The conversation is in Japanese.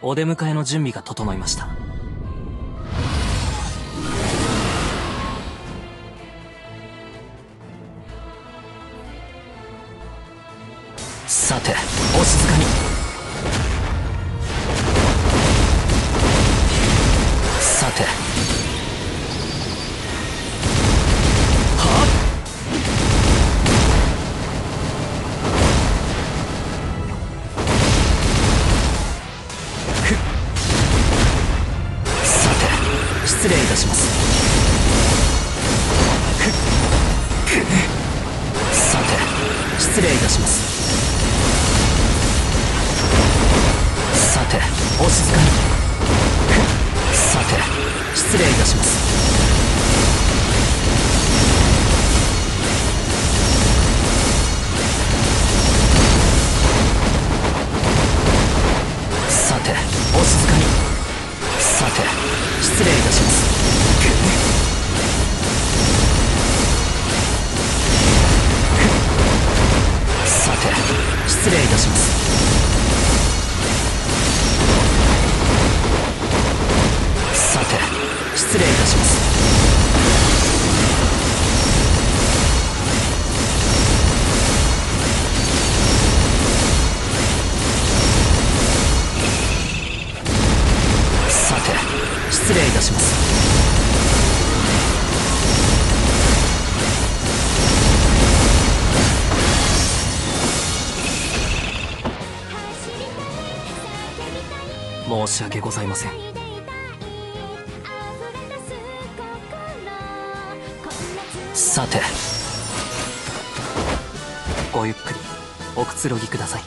お出迎えの準備が整いました。さてお静かに。さて失礼いたします。さて失礼いたします。さてお静かに。さて失礼いたします。さてお静かに。さて失礼いたします。さて失礼いたします。さて失礼いたします。失礼いたします。申し訳ございません。さてごゆっくりおくつろぎください。